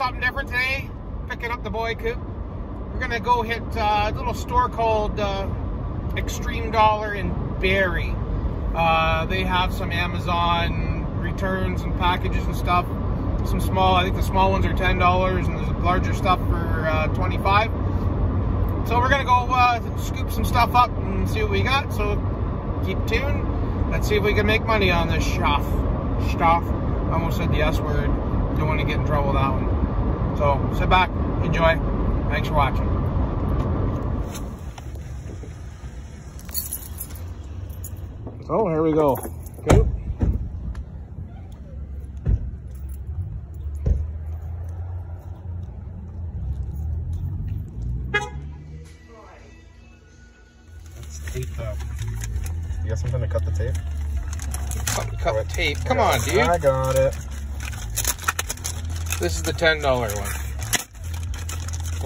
something different today. Picking up the boy coop. We're gonna go hit uh, a little store called uh, Xtreme Dollar in Barrie. Uh, they have some Amazon returns and packages and stuff. Some small, I think the small ones are ten dollars, and there's larger stuff for uh, twenty-five. So we're gonna go uh, scoop some stuff up and see what we got. So keep tuned. Let's see if we can make money on this stuff. Stuff. I almost said the S word. Don't want to get in trouble with that one. So sit back, enjoy. Thanks for watching. So here we go. Coop. Let's tape though. You got something to cut the tape? Cut, cut the tape. Come on, dude. I got it. This is the $10 one.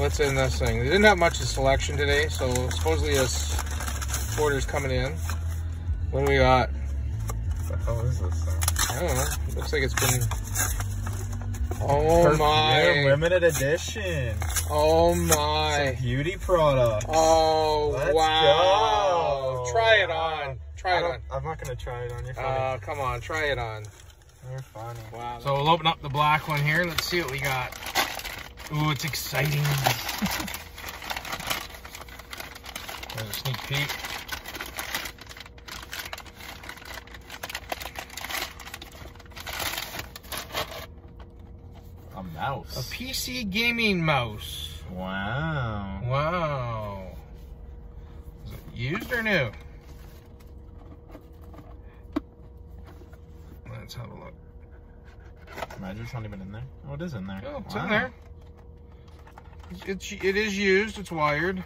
What's in this thing? They didn't have much of selection today, so supposedly this order's coming in. What do we got? What the hell is this thing? I don't know. Looks like it's been... Oh Perfume my. limited edition. Oh my. Some beauty product. Oh, Let's wow. go. Try it on. Try it on. I'm not gonna try it on. You're funny. Uh, come on, try it on. You're funny. Wow. So we'll open up the black one here. Let's see what we got. Ooh, it's exciting. There's a sneak peek. A mouse. A PC gaming mouse. Wow. Wow. Is it used or new? Let's have a look. Imagine it's not even in there. Oh, it is in there. Oh, it's Wow. in there. It's, it is used. It's wired.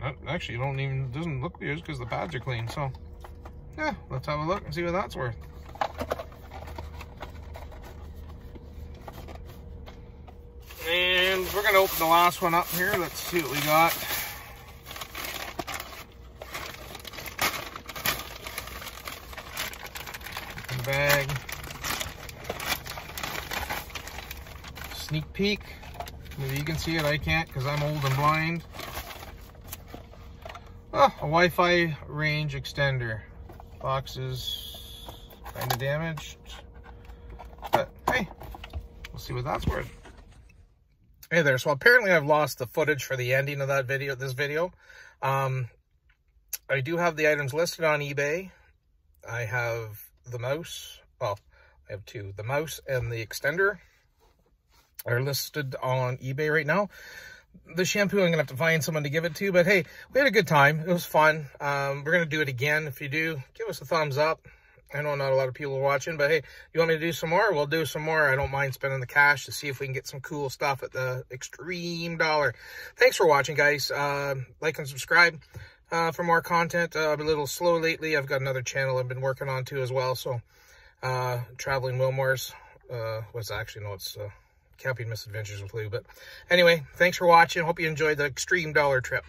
That actually don't even doesn't look used because the pads are clean. So, yeah, let's have a look and see what that's worth. And we're gonna open the last one up here. Let's see what we got. Open the bag. Sneak peek. Maybe you can see it. I can't because I'm old and blind. Oh, a Wi-Fi range extender. Box is kind of damaged. But hey, we'll see what that's worth. Hey there. So apparently I've lost the footage for the ending of that video, this video. Um, I do have the items listed on eBay. I have the mouse. Well, I have two. The mouse and the extender are listed on eBay right now. The shampoo, I'm going to have to find someone to give it to. But hey, we had a good time. It was fun. Um, we're going to do it again. If you do, give us a thumbs up. I know not a lot of people are watching, but hey, you want me to do some more? We'll do some more. I don't mind spending the cash to see if we can get some cool stuff at the Xtreme Dollar. Thanks for watching, guys. Uh, like and subscribe uh, for more content. Uh, I've been a little slow lately. I've got another channel I've been working on too as well. So, uh, Traveling Wilmores uh, was actually, no, it's uh, Camping Misadventures with Lou. But anyway, thanks for watching. Hope you enjoyed the Xtreme Dollar trip.